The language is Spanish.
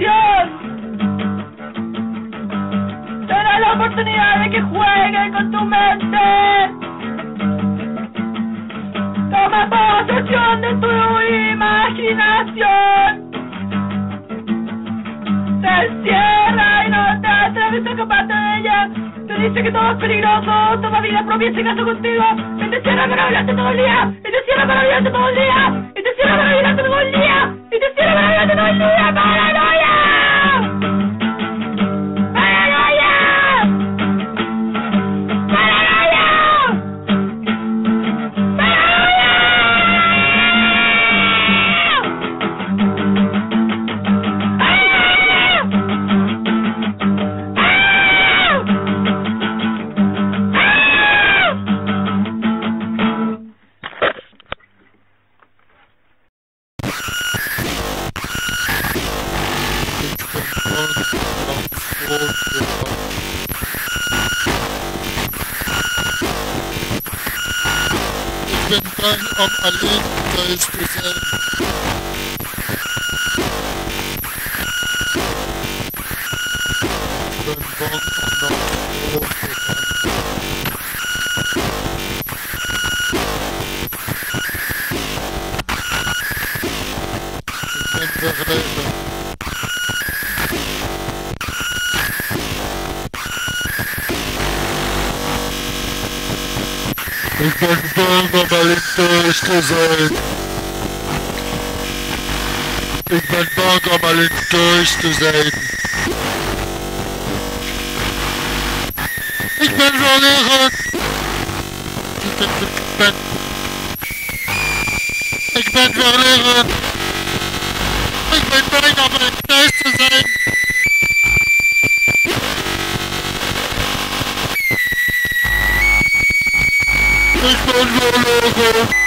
percepción. Ten la oportunidad de que juegue con tu mente. Toma posesión de tu imaginación. Te encierra y no te atreves a escaparte de ella. Te dice que todo es peligroso, toda vida propia se casa contigo. Y te cierra para violarte todo el día. Y te cierra para violarte todo el día. Y te cierra para violarte todo el día. Y te cierra para violarte todo el día. It's been done on a link that is preserved. Thank you. Ik ben bang om alle thuis te zijn. Ik ben bang om alle thuis te zijn. Ik ben wel ik ben verleden. Ik ben bang om het thuis te zijn. Tekrar zorluyorum.